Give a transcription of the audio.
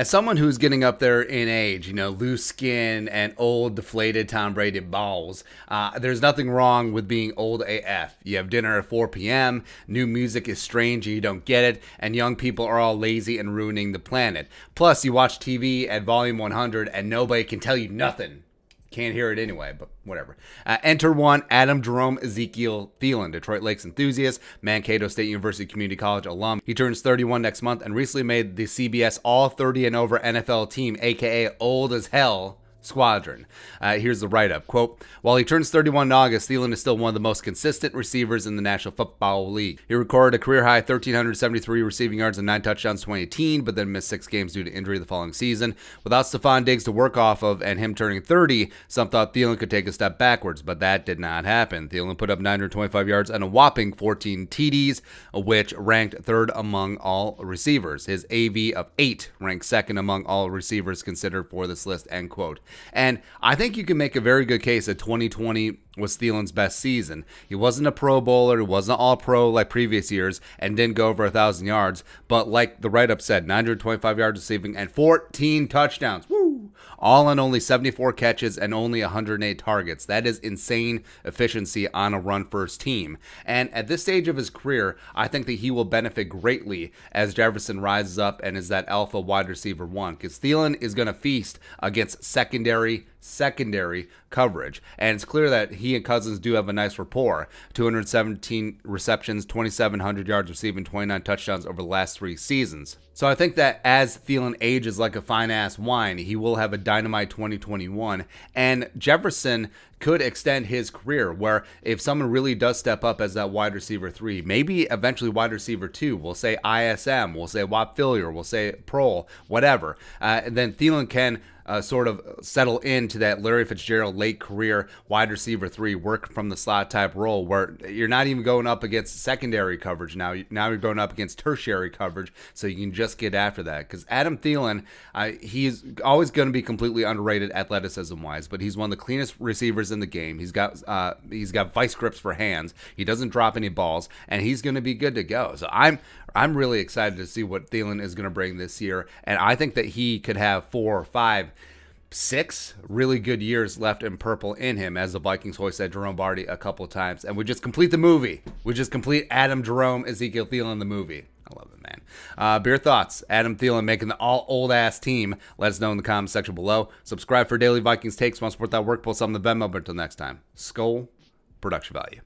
As someone who's getting up there in age, you know, loose skin and old, deflated Tom Brady balls, uh, there's nothing wrong with being old AF. You have dinner at 4 p.m., new music is strange, and you don't get it, and young people are all lazy and ruining the planet. Plus, you watch TV at volume 100 and nobody can tell you nothing. Can't hear it anyway, but whatever. Uh, enter one Adam Jerome Ezekiel Thielen, Detroit Lakes enthusiast, Mankato State University Community College alum. He turns 31 next month and recently made the CBS All 30 and Over NFL team, aka Old as Hell squadron. Uh, here's the write up quote While he turns 31 in August, Thielen is still one of the most consistent receivers in the National Football League. He recorded a career high 1,373 receiving yards and nine touchdowns in 2018, but then missed six games due to injury the following season. Without Stefon Diggs to work off of and him turning 30, some thought Thielen could take a step backwards, but that did not happen. Thielen put up 925 yards and a whopping 14 TDs, which ranked third among all receivers. His AV of 8 ranked second among all receivers considered for this list, end quote. And I think you can make a very good case that 2020 was Thielen's best season. He wasn't a Pro Bowler, he wasn't all pro like previous years, and didn't go over a thousand yards. But like the write up said, 925 yards receiving and 14 touchdowns. Woo! All on only 74 catches and only 108 targets. That is insane efficiency on a run first team. And at this stage of his career, I think that he will benefit greatly as Jefferson rises up and is that alpha wide receiver one. Because Thielen is going to feast against secondary secondary coverage. And it's clear that he and Cousins do have a nice rapport. 217 receptions, 2,700 yards receiving, 29 touchdowns over the last three seasons. So I think that as Thielen ages like a fine ass wine, he will have a dynamite 2021. And Jefferson could extend his career where if someone really does step up as that wide receiver three, maybe eventually wide receiver two, we'll say ISM, we'll say Whop Philyor, we'll say Prohl, whatever. Uh, then Thielen can uh, sort of settle into that Larry Fitzgerald late career wide receiver three, work from the slot type role where you're not even going up against secondary coverage now. Now you're going up against tertiary coverage, so you can just get after that. Because Adam Thielen, uh, he's always going to be completely underrated athleticism wise, but he's one of the cleanest receivers in the game. He's got uh, he's got vice grips for hands. He doesn't drop any balls, and he's going to be good to go. So I'm I'm really excited to see what Thielen is going to bring this year, and I think that he could have four or five six really good years left in purple in him, as the Vikings hoisted Jerome Bardi a couple times. And we just complete the movie. We just complete Adam Jerome, Ezekiel Thielen, the movie. I love it, man. Uh, beer thoughts. Adam Thielen making the all old ass team. Let us know in the comments section below. Subscribe for daily Vikings takes. Want to support that work? Post on the Venmo. But until next time, Skol production value.